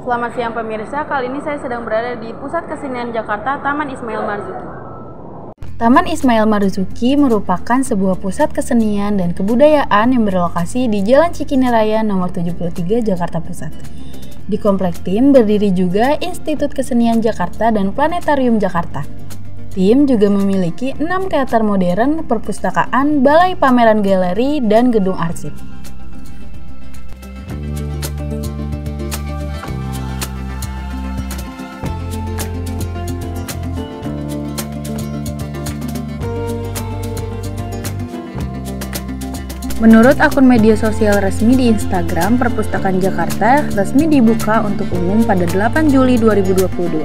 Selamat siang pemirsa, kali ini saya sedang berada di Pusat Kesenian Jakarta, Taman Ismail Marzuki. Taman Ismail Marzuki merupakan sebuah pusat kesenian dan kebudayaan yang berlokasi di Jalan Cikini Raya nomor 73 Jakarta Pusat. Di komplek tim berdiri juga Institut Kesenian Jakarta dan Planetarium Jakarta. Tim juga memiliki enam teater modern, perpustakaan, balai pameran galeri, dan gedung arsip. Menurut akun media sosial resmi di Instagram, Perpustakaan Jakarta resmi dibuka untuk umum pada 8 Juli 2022.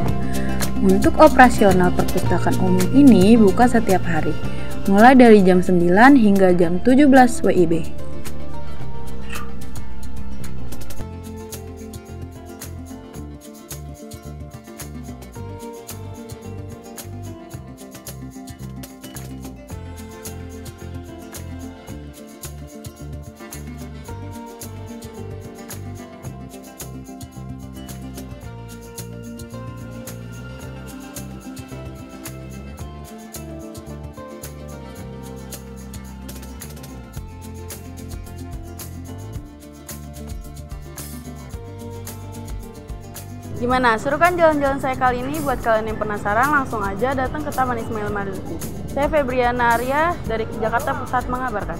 Untuk operasional perpustakaan umum ini buka setiap hari, mulai dari jam 9 hingga jam 17 WIB. Gimana, seru kan jalan-jalan saya kali ini? Buat kalian yang penasaran, langsung aja datang ke Taman Ismail Marzuki. Saya Febriana Arya dari Jakarta Pusat mengabarkan.